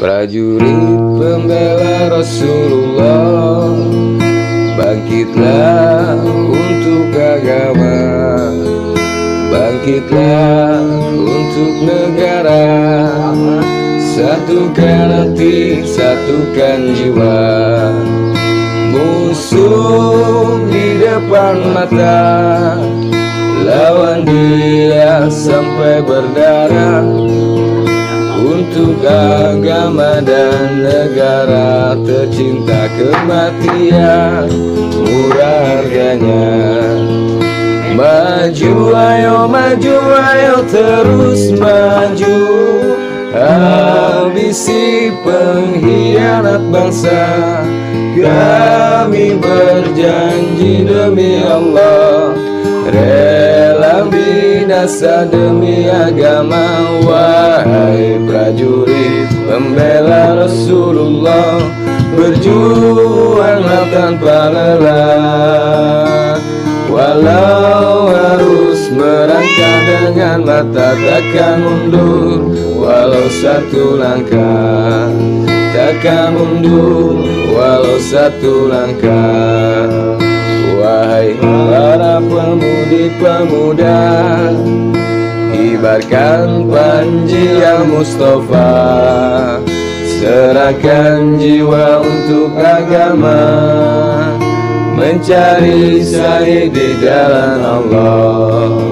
Prajurit pembela Rasulullah Bangkitlah untuk agama. Bangkitlah untuk negara. Satukan hati, satukan jiwa. Musuh di depan mata. Lawan dia sampai berdarah Untuk agama dan negara Tercinta kematian. Murah harganya. Maju ayo maju ayo terus maju. Habisi pengkhianat bangsa. Kami berjanji demi Allah binasa demi agama Wahai prajurit pembela Rasulullah Berjuanglah tanpa lelah Walau harus merangkak dengan mata takkan mundur. Walau satu langkah takkan mundur. Walau satu langkah pemudi-pemuda Ibarkan panji yang Mustafa. Serahkan jiwa untuk agama. Mencari sahih di jalan Allah